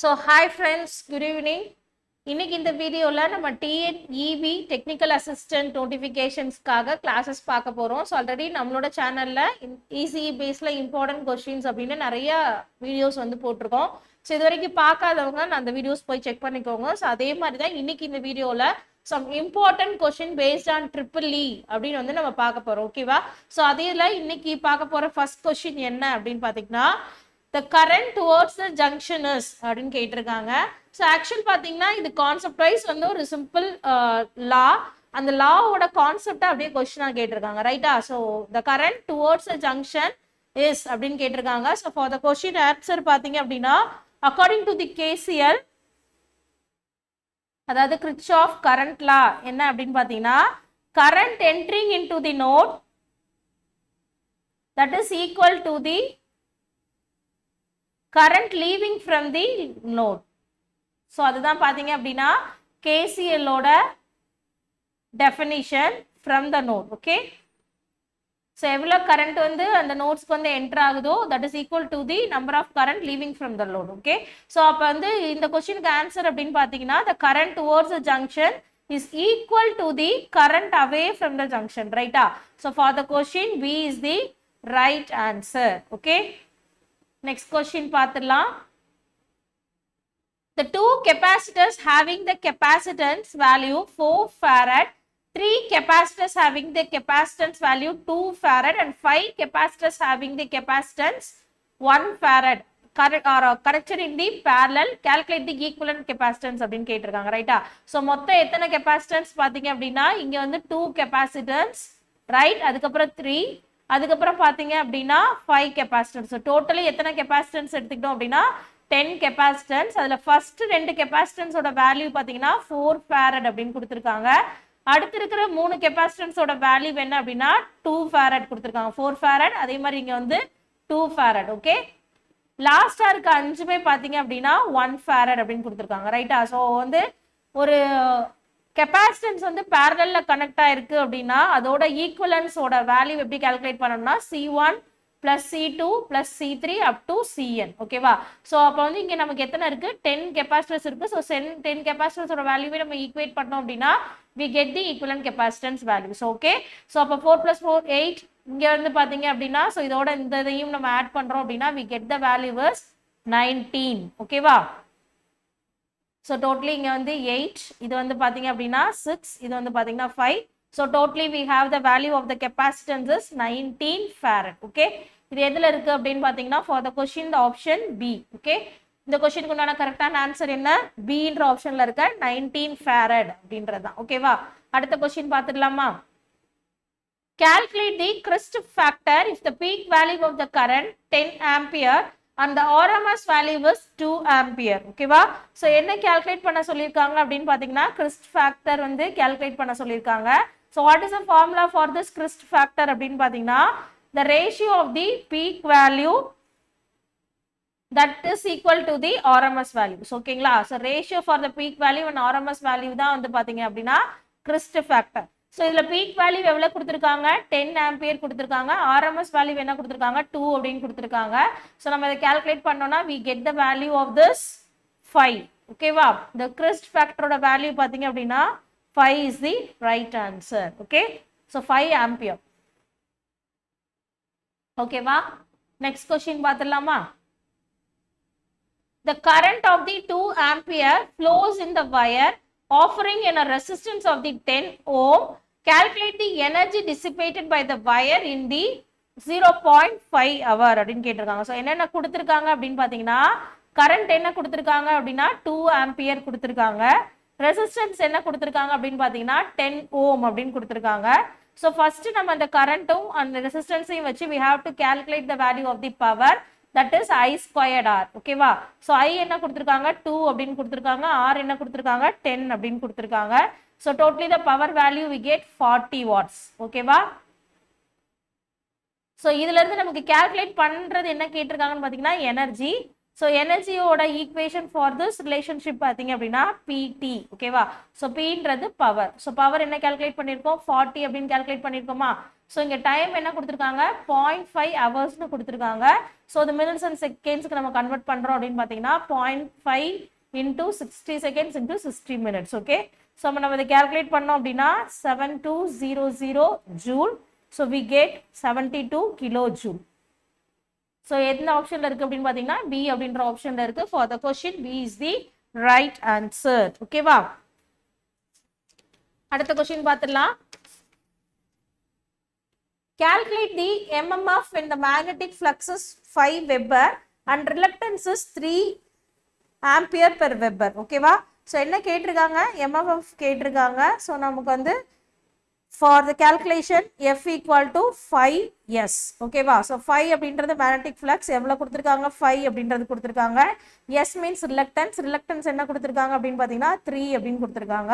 So hi friends good evening இன்னைக்கு இந்த வீடியோவில் நம்ம டிஎன்இவி டெக்னிக்கல் அசிஸ்டன்ட் நோட்டிஃபிகேஷன்ஸ்க்காக கிளாஸஸ் பார்க்க போகிறோம் ஸோ ஆல்ரெடி நம்மளோட சேனலில் ஈஸி பேஸில் இம்பார்ட்டன்ட் கொஸ்டின்ஸ் அப்படின்னு நிறைய வீடியோஸ் வந்து போட்டிருக்கோம். ஸோ இது வரைக்கும் பார்க்காதவங்க நான் அந்த வீடியோஸ் போய் செக் பண்ணிக்கோங்க. ஸோ அதே மாதிரி தான் இன்னைக்கு இந்த வீடியோவில் some important question based on triple E அப்படின்னு வந்து நம்ம பார்க்க போகிறோம் ஓகேவா ஸோ அதில் இன்னைக்கு பார்க்க போகிற ஃபர்ஸ்ட் கொஸ்டின் என்ன அப்படின்னு பார்த்தீங்கன்னா the current towards the junction is அப்படின்னு கேட்டிருக்காங்க. ஸோ ஆக்சுவல் பார்த்தீங்கன்னா இது கான்செப்ட் வைஸ் வந்து ஒரு சிம்பிள் லா அந்த லாவோட கான்செப்டை அப்படியே கொஸ்டினாக கேட்டிருக்காங்க. ரைட்டா so the current towards the junction is அப்படின்னு கேட்டிருக்காங்க. So for the question answer பார்த்தீங்க அப்படின்னா அக்கார்டிங் டு தி கேசிஎல் அதாவது கிரிச் ஆஃப் கரண்ட் லா என்ன அப்படின்னு பார்த்தீங்கன்னா current entering into the node that is equal to the current leaving from the node so அதுதான் பார்த்தீங்க அப்படின்னா கேசிஎல்லோட definition from the node okay so எவ்வளோ கரண்ட் வந்து அந்த நோட்ஸ்க்கு வந்து என்டர் ஆகுதோ that is equal to the number of current leaving from the load okay so அப்போ வந்து இந்த கொஸ்டினுக்கு ஆன்சர் அப்படின்னு பார்த்தீங்கன்னா the current towards the junction is equal to the current away from the junction right ah so for the question b is the right answer okay? Next question பார்த்துடலாம் the two capacitors having the capacitance value 4 farad three capacitors having the capacitance value 2 farad and five capacitors having the capacitance 1 farad correct or uh, in the parallel calculate the equivalent capacitance அப்படின்னு கேட்டிருக்காங்க ரைட்டா so மொத்தம் எத்தனை capacitance பார்த்தீங்க அப்படின்னா இங்க வந்து two capacitance right அதுக்கப்புறம் த்ரீ அதுக்கப்புறம் பார்த்தீங்க அப்படின்னா ஃபைவ் கெப்பாசிட்டன்ஸ் டோட்டலி எத்தனை கெப்பாசிட்டன்ஸ் எடுத்துக்கிட்டோம் அப்படின்னா டென் கெப்பாசிட்டன்ஸ் அதில் ஃபர்ஸ்ட் ரெண்டு கெப்பாசிட்டன்ஸோட வேல்யூ பார்த்தீங்கன்னா ஃபோர் ஃபேரட் அப்படின்னு கொடுத்துருக்காங்க. அடுத்து இருக்கிற மூணு கெப்பாசிட்டன்ஸோட வேல்யூ என்ன அப்படின்னா டூ ஃபேரட் கொடுத்துருக்காங்க. ஃபோர் ஃபேரட் அதே மாதிரி இங்கே வந்து டூ ஃபேரட் ஓகே லாஸ்ட்டாக இருக்க அஞ்சுமே பார்த்தீங்க அப்படின்னா ஒன் ஃபேரட் அப்படின்னு கொடுத்துருக்காங்க. ரைட்டா ஸோ வந்து ஒரு கெப்பாசிட்டன்ஸ் வந்து பேரலில் கனெக்ட் ஆயிருக்கு அப்படின்னா அதோட ஈக்குவலன்ஸோட வேல்யூ எப்படி கால்குலேட் பண்ணணும்னா C one plus C two plus C three up to CN ஓகேவா ஸோ அப்போ வந்து இங்கே நமக்கு எத்தனை இருக்கு? டென் கெப்பாசிட்டர்ஸ் இருக்கு. ஸோ சென் டென் கெப்பாசிட்டர்ஸோட வேல்யூவே நம்ம ஈக்குவேட் பண்ணோம் அப்படின்னா we get the equivalent capacitance values okay so அப்போ ஃபோர் பிளஸ் ஃபோர் எயிட் இங்கே வந்து பார்த்தீங்க அப்படின்னா ஸோ இதோட இந்த இதையும் நம்ம ஆட் பண்ணுறோம் அப்படின்னா we get the value as nineteen ஓகேவா ஸோ டோட்டலி இங்கே வந்து எயிட் இது வந்து பார்த்தீங்க அப்படின்னா சிக்ஸ் இது வந்து பார்த்தீங்கன்னா five so totally we have the value of the capacitances nineteen farad okay இது எதில் இருக்குது அப்படின்னு பார்த்தீங்கன்னா for the question the option B okay இந்த கொஷினுக்கு உண்டான கரெக்டான ஆன்சர் என்ன? பின்ற ஆப்ஷனில் இருக்க நைன்டீன் ஃபேரட் அப்படின்றது தான் ஓகேவா அடுத்த கொஷின் பார்த்துடலாமா calculate the crest factor if the peak value of the current 10 ampere அந்த the RMS value is 2 ampere ஓகேவா ஸோ என்ன கேல்குலேட் பண்ண சொல்லியிருக்காங்க அப்படின்னு பார்த்தீங்கன்னா கிறிஸ்ட் ஃபேக்டர் வந்து கேல்குலேட் பண்ண சொல்லியிருக்காங்க so what is a formula for this crest factor அப்படின்னு பார்த்தீங்கன்னா the ratio of the peak value that is equal to the RMS value. So, okay, so ratio for the peak value and RMS தான் வந்து பார்த்தீங்க அப்படின்னா crest factor so இதில் peak value எவ்வளோ கொடுத்துருக்காங்க? Ten ampere கொடுத்துருக்காங்க. ஆர்எம்எஸ் வேல்யூ என்ன கொடுத்துருக்காங்க? டூ அப்படின்னு கொடுத்துருக்காங்க. ஸோ நம்ம இதை கேல்குலேட் பண்ணோம்னா we get the value of this five ஓகேவா இந்த கிறிஸ்ட் ஃபேக்டரோட வேல்யூ பார்த்தீங்க அப்படின்னா five is the right answer okay so five ampere ஓகேவா நெக்ஸ்ட் கொஸ்டின் பார்த்துடலாமா? The current of the 2 ampere flows in the wire offering in a resistance of the 10 ohm calculate the energy dissipated by the wire in the 0.5 hour அப்படின்னு கேட்டிருக்காங்க. So என்னென்ன கொடுத்துருக்காங்க அப்படின்னு பார்த்தீங்கன்னா current என்ன கொடுத்துருக்காங்க அப்படின்னா டூ ஆம்பியர் கொடுத்துருக்காங்க. ரெசிஸ்டன்ஸ் என்ன கொடுத்துருக்காங்க அப்படின்னு பார்த்தீங்கன்னா டென் ஓம் அப்படின்னு கொடுத்துருக்காங்க. ஸோ ஃபர்ஸ்ட் நம்ம அந்த கரண்ட்டும் அந்த ரெசிஸ்டன்ஸையும் வச்சு we have to calculate the value of the power that is I squared R ஓகேவா ஸோ ஐ என்ன கொடுத்துருக்காங்க? டூ அப்படின்னு கொடுத்துருக்காங்க. ஆர் என்ன கொடுத்துருக்காங்க? டென் அப்படின்னு கொடுத்துருக்காங்க. So totally the power value we get forty watts ஓகேவா ஸோ இதுல இருந்து நமக்கு கேல்குலேட் பண்றது என்ன கேட்டிருக்காங்கன்னு பார்த்தீங்கன்னா எனர்ஜி ஸோ எனர்ஜியோட ஈக்குவேஷன் ஃபார் திஸ் ரிலேஷன்ஷிப் பார்த்தீங்க அப்படின்னா பிடி ஓகேவா ஸோ பின்றது பவர் ஸோ பவர் என்ன கேல்குலேட் பண்ணியிருக்கோம் ஃபார்ட்டி அப்படின்னு கேல்குலேட் பண்ணிருக்கோமா? ஸோ இங்கே டைம் என்ன கொடுத்துருக்காங்க? பாயிண்ட் ஃபைவ் ஹவர்ஸ்னு கொடுத்துருக்காங்க. ஸோ the மினிட்ஸ் அண்ட் செகண்ட்ஸுக்கு நம்ம கன்வெர்ட் பண்ணுறோம் அப்படின்னு பார்த்தீங்கன்னா point five into sixty seconds into sixty minutes okay so நம்ம நம்ம இதை கேல்குலேட் பண்ணோம் அப்படின்னா seven two zero zero joule so we get seventy two kilo joule so எந்த ஆப்ஷனில் இருக்குது அப்படின்னு பார்த்தீங்கன்னா பி அப்படின்ற ஆப்ஷனில் இருக்குது for the question B is the right answer ஓகேவா அடுத்த கொஷின் பார்த்துடலாம். Calculate the mmf when the magnetic flux is 5 weber and reluctance is 3 ampere per weber ஓகேவா? ஸோ என்ன கேட்டிருக்காங்க? எம்எஃப்எஃப் கேட்டிருக்காங்க. ஸோ நமக்கு வந்து for the calculation F equal to five S ஓகேவா? ஸோ ஃபைவ் அப்படின்றது மேக்னட்டிக் ஃப்ளக்ஸ் எவ்வளோ கொடுத்துருக்காங்க ஃபைவ் அப்படின்றது கொடுத்துருக்காங்க. எஸ் மீன்ஸ் ரிலக்டன்ஸ் ரிலக்டன்ஸ் என்ன கொடுத்துருக்காங்க அப்படின்னு பார்த்தீங்கன்னா த்ரீ அப்படின்னு கொடுத்துருக்காங்க.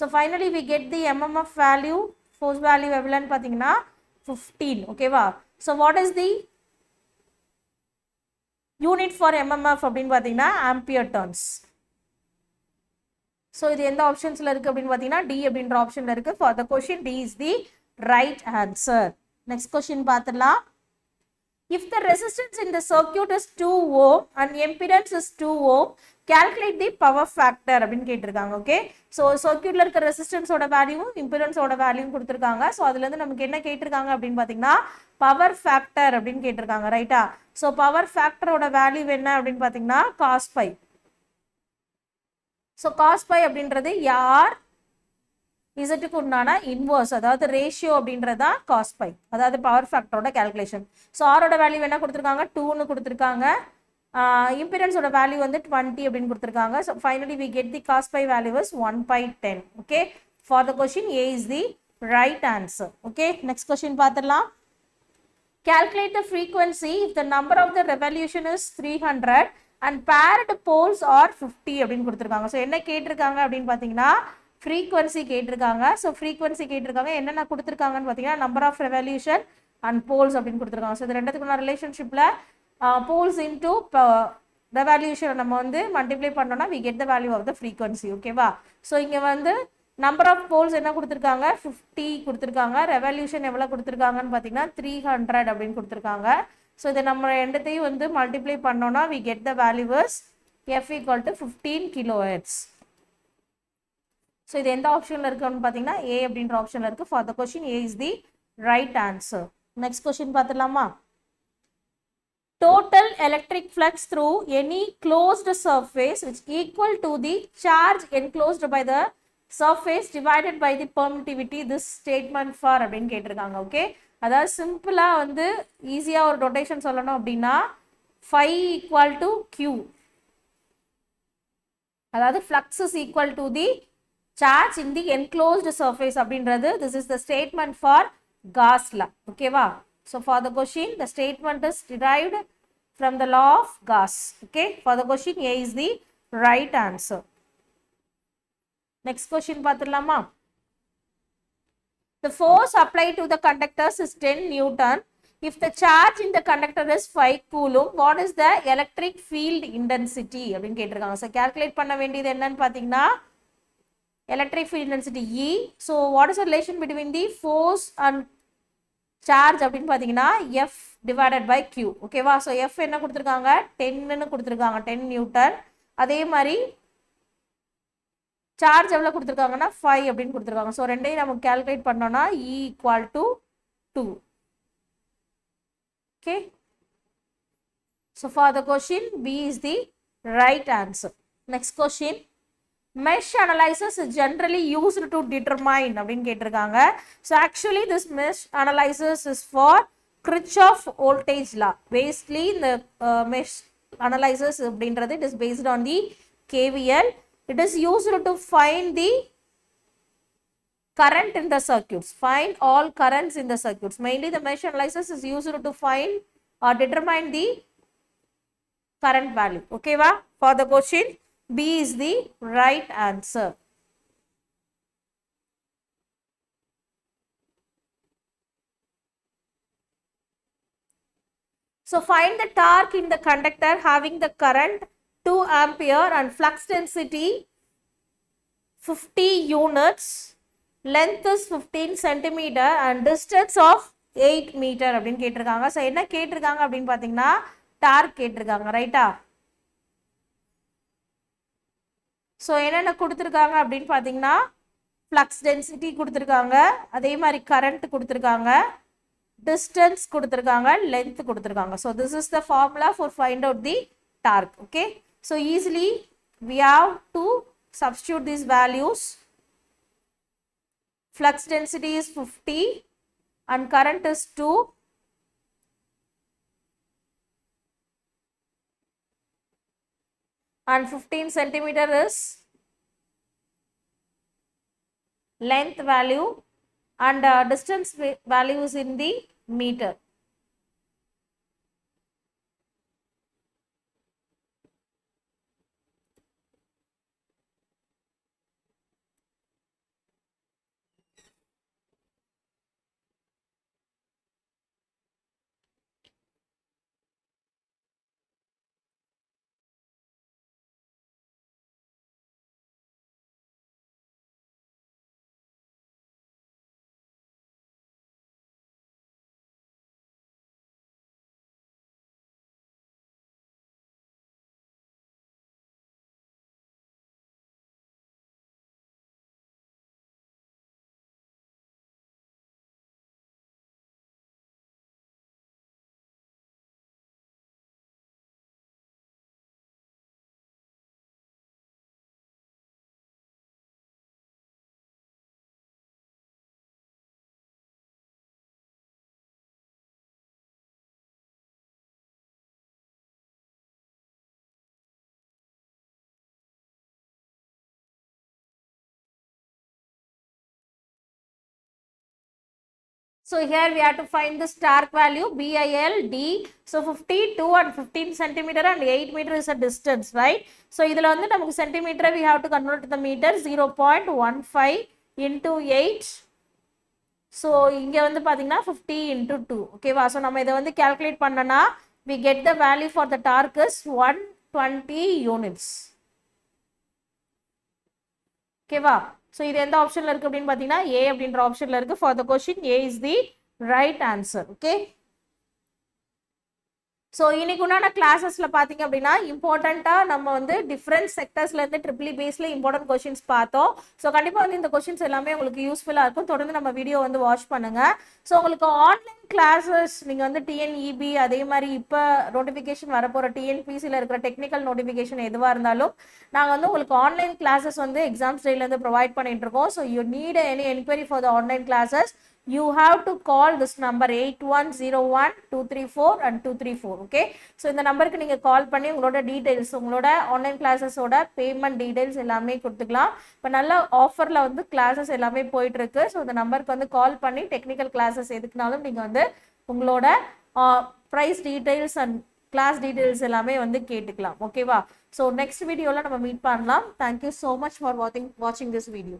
So finally we get the MMF value force value எவ்வளோன்னு பார்த்தீங்கன்னா 15 ஓகேவா? So what is the unit for MMF அப்படின்னு பார்த்தீங்கன்னா ஆம்பியர் டர்ன்ஸ் ஸோ இது எந்த ஆப்ஷன்ஸில் இருக்குது அப்படின்னு பார்த்தீங்கன்னா டி அப்படின்ற ஆப்ஷனில் இருக்குது for the question D is the right answer next question பார்த்துடலாம். If the resistance in the circuit is 2 ohm and impedance is 2 ohm, calculate the power factor அப்படின்னு கேட்டிருக்காங்க ஓகே ஸோ சர்க்கியூட்ல இருக்க ரெசிஸ்டன்ஸோட வேல்யூவும் இம்பிடன்ஸோட வேல்யூவும் கொடுத்துருக்காங்க. ஸோ அதுலேருந்து நமக்கு என்ன கேட்டிருக்காங்க அப்படின்னு பார்த்தீங்கன்னா பவர் ஃபேக்டர் அப்படின்னு கேட்டிருக்காங்க ரைட்டா ஸோ பவர் ஃபேக்டரோட வேல்யூ என்ன அப்படின்னு பார்த்தீங்கன்னா காஸ்பை ஸோ காஸ்பை அப்படின்றது யார் இசட்டுக்கு உண்டான இன்வர்ஸ் அதாவது ரேஷியோ அப்படின்றது தான் காஸ் பை அதாவது பவர் ஃபேக்டரோட கேல்குலேஷன் ஸோ ஆரோட வேல்யூ என்ன கொடுத்துருக்காங்க? டூன்னு கொடுத்துருக்காங்க. இம்பிடன்ஸோட வேல்யூ வந்து டுவெண்ட்டி அப்படின்னு கொடுத்துருக்காங்க. So finally we get the cos phi value is one by ten okay for the question A is the right answer okay next question பார்த்துடலாம். Calculate the frequency. If the number of the revolution is 300 and paired poles are 50 அப்படின்னு கொடுத்துருக்காங்க. So என்ன கேட்டிருக்காங்க அப்படின்னு பார்த்தீங்கன்னா frequency கேட்டிருக்காங்க. So frequency கேட்டிருக்காங்க. என்னென்ன கொடுத்துருக்காங்கன்னு பார்த்தீங்கன்னா number of revolution and poles அப்படின்னு கொடுத்துருக்காங்க. ஸோ இது ரெண்டுத்துக்குள்ள ரிலேஷன்ஷிப்பில் போல்ஸ் இன்டூ ரெவல்யூஷனை நம்ம வந்து மல்டிப்ளை பண்ணோம்னா we get the value of the frequency ஓகேவா ஸோ இங்கே வந்து நம்பர் ஆஃப் போல்ஸ் என்ன கொடுத்துருக்காங்க? ஃபிஃப்டி கொடுத்துருக்காங்க. ரெவல்யூஷன் எவ்வளோ கொடுத்துருக்காங்கன்னு பார்த்தீங்கன்னா த்ரீ ஹண்ட்ரட் அப்படின்னு கொடுத்துருக்காங்க. ஸோ இதை நம்ம ரெண்டத்தையும் வந்து மல்டிப்ளை பண்ணோம்னா we get the value as F equal to fifteen kilo hertz so இது எந்த ஆப்ஷனில் இருக்குன்னு பார்த்தீங்கன்னா ஏ அப்படின்ற ஆப்ஷனில் இருக்குது for the question A is the right answer next question பார்த்துடலாமா? Total electric flux through any closed surface which equal to the charge enclosed by the surface divided by the permittivity this statement for அப்படின்னு கேட்டிருக்காங்க okay அதாவது சிம்பிளாக வந்து ஈஸியாக ஒரு rotation சொல்லணும் அப்படின்னா ஃபைவ் ஈக்குவல் டு கியூ அதாவது flux is equal to the charge in the enclosed surface அப்படின்றது this is the statement for Gauss law ஓகேவா so for the question the statement is derived from the law of Gauss okay for the question A is the right answer next question பார்த்துடலாமா? The force applied to the conductors is 10 Newton. If the charge in the conductor is 5 coulomb, what is the electric field intensity? அப்படின்னு கேட்டிருக்காங்க. So calculate பண்ண வேண்டியது என்னன்னு பார்த்தீங்கன்னா electric field intensity E. So what is the relation between the force and charge அப்படின்னு பார்த்தீங்கன்னா F divided by Q. ஓகேவா so F என்ன கொடுத்துருக்காங்க? டென்னு கொடுத்துருக்காங்க. டென் நியூட்டன் அதே மாதிரி சார்ஜ் எவ்வளோ கொடுத்துருக்காங்கன்னா ஃபைவ் அப்படின்னு கொடுத்துருக்காங்க. ஸோ ரெண்டையும் நம்ம கேல்குலேட் பண்ணோம்னா E equal to two okay so for the question B is the right answer next question mesh analysis is generally used to determine அப்படின்னு கேட்டிருக்காங்க so actually this mesh analysis is for Kirchhoff's voltage law basically இந்த mesh analysis அப்படின்றது it is based on the KVL it is used to find the current in the circuits find all currents in the circuits mainly the mesh analysis is used to find or determine the current value okay va for the question B is the right answer so find the torque in the conductor having the current 2 ampere and flux density 50 units length is 15 centimeter and distance of 8 meter அப்படின்னு கேட்டிருக்காங்க so என்ன கேட்டிருக்காங்க அப்படின்னு பார்த்தீங்கன்னா dark கேட்டிருக்காங்க ரைட்டா so என்னென்ன கொடுத்துருக்காங்க அப்படின்னு பார்த்தீங்கன்னா ஃப்ளக்ஸ் டென்சிட்டி கொடுத்துருக்காங்க. அதே மாதிரி கரண்ட் கொடுத்துருக்காங்க. டிஸ்டன்ஸ் கொடுத்துருக்காங்க. லென்த் கொடுத்துருக்காங்க. So this is the formula for find out the torque okay so easily we have to substitute these values. Flux density is 50 and current is 2 and 15 centimeter is length value and uh, distance va- value is in the meter So here we have to find the stark value BIL D. So 52 and 15 centimeter and 8 meter is a distance, right? So இதில் வந்து நமக்கு centimeter we have to convert to the meter 0.15 into 8. So இங்க வந்து பார்த்தீங்கன்னா fifty into two ஓகேவா so நம்ம இதை வந்து calculate பண்ணனா we get the value for the torque is 120 units. ஓகேவா ஸோ இது எந்த ஆப்ஷனில் இருக்குது அப்படின்னு பார்த்தீங்கன்னா ஏ அப்படின்ற ஆப்ஷனில் இருக்குது for the question A is the right answer okay so இன்னைக்கு உண்டான கிளாஸஸில் பார்த்தீங்க அப்படின்னா இம்பார்ட்டண்ட்டாக நம்ம வந்து டிஃப்ரெண்ட் செக்டர்ஸ்லேருந்து ட்ரிபிளி பேஸில் இம்பார்ட்டன்ட் கொஷின்ஸ் பார்த்தோம். ஸோ கண்டிப்பாக வந்து இந்த கொஷின்ஸ் எல்லாமே உங்களுக்கு யூஸ்ஃபுல்லாக இருக்கும். தொடர்ந்து நம்ம வீடியோ வந்து வாட்ச் பண்ணுங்கள் ஸோ உங்களுக்கு ஆன்லைன் கிளாஸஸ் நீங்கள் வந்து டிஎன்இபி அதே மாதிரி இப்போ நோட்டிஃபிகேஷன் வரப்போகிற டிஎன்பிசியில் இருக்கிற டெக்னிக்கல் நோட்டிஃபிகேஷன் எதுவாக இருந்தாலும் நாங்கள் வந்து உங்களுக்கு ஆன்லைன் கிளாஸஸ் வந்து எக்ஸாம்ஸ் டேலேருந்து ப்ரொவைட் பண்ணிட்டு இருக்கோம். So you need any enquiry for the online classes you have to call this number 8101-234 and 234 okay? So இந்த நம்பருக்கு நீங்கள் கால் பண்ணி உங்களோட டீடைல்ஸ் உங்களோட ஆன்லைன் கிளாஸஸோட பேமெண்ட் டீடைல்ஸ் எல்லாமே கொடுத்துக்கலாம். இப்போ நல்ல ஆஃபரில் வந்து கிளாஸஸ் எல்லாமே போயிட்டு இருக்கு ஸோ இந்த நம்பருக்கு வந்து கால் பண்ணி டெக்னிக்கல் கிளாஸஸ் எதுக்குனாலும் நீங்கள் வந்து உங்களோட price details and class details எல்லாமே வந்து கேட்டுக்கலாம் ஓகேவா ஸோ நெக்ஸ்ட் வீடியோவில் நம்ம மீட் பண்ணலாம். தேங்க்யூ ஸோ மச் ஃபார் வாட்சிங் வாட்சிங் திஸ் வீடியோ